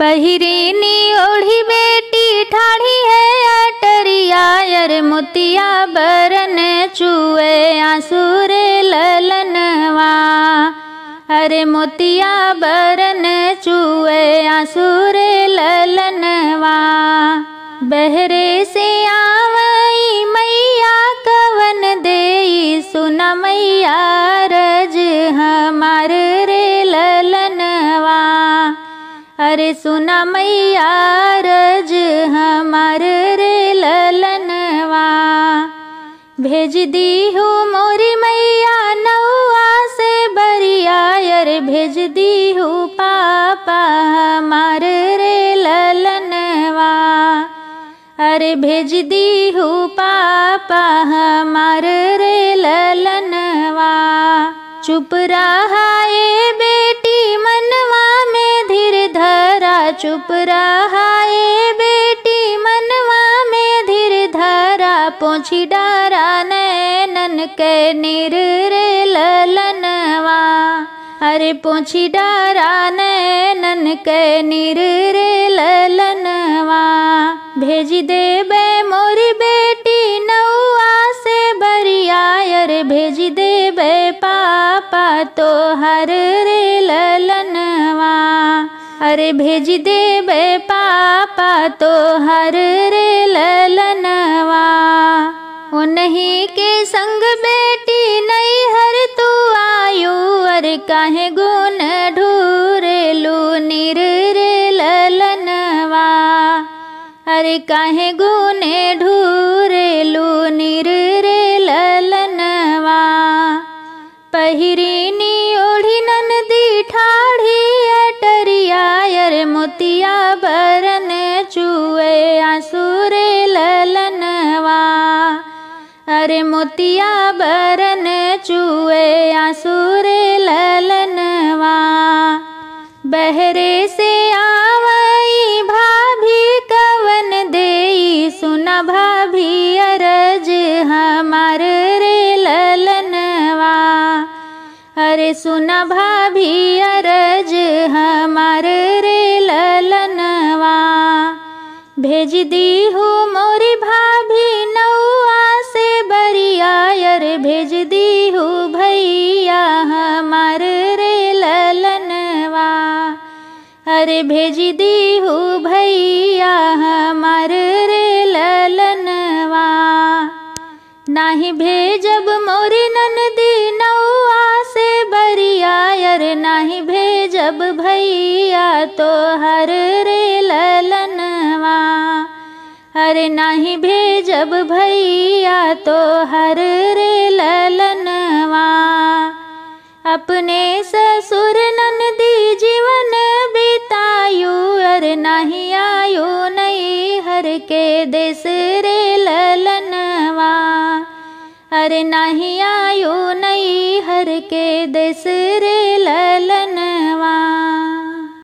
पहिरीनी ओढ़ी बेटी ठाढ़ी है अटरिया यर मोतिया बरन चुए आंसुरे ललनवा अरे मोतिया बरन चुए आंसुरे ललनवा बहरे से सुना मैया, रज हमार रे ललनवा। भेज दी हूँ मोरी मैया नौआ से बरिया अरे भेज दी हूँ पापा हमार रे ललनवा। अरे भेज दी हूँ पापा हमार रे ललनवा। चुप रहा चुप रहा ए बेटी, मनवा में धीर धरा पोछी डारा नैनन के निर रे ललनवा। अरे पोछी डारा नैनन के निर रे ललनवा। भेज दे बे मोरी बेटी, नौआ से बरिया अरे भेज देबे पापा तो हर अरे भेज देबे पापा तो हर रे ललनवा। उन्हीं के संग बेटी नहीं हर तू आयु अरे काहे गुण ढूरेलू निर रे ललनवा। अरे काहे गुने ढूरेलू अरे मोतिया बरन चुए आंसुरे ललनवा बहरे से आवई भाभी कवन देई, सुना भाभी अरज हमार रे ललनवा अरे सुना भाभी अरज हमार रे ललनवा भेज दी हूँ मोरी भाभी भेज दी हूँ भैया हमार रे ललनवा। अरे भेज दी हूँ भैया हमार रे ललनवा। नाही भेजब मोरी ननदी नौआ से बरिया, अरे नाही भेजब भैया तो हर रे ललनवा। अरे नाही भेजब भैया तो हर रे के देश रे ललनवा। अरे नहीं आयो नहीं हर के देश रे ललनवा।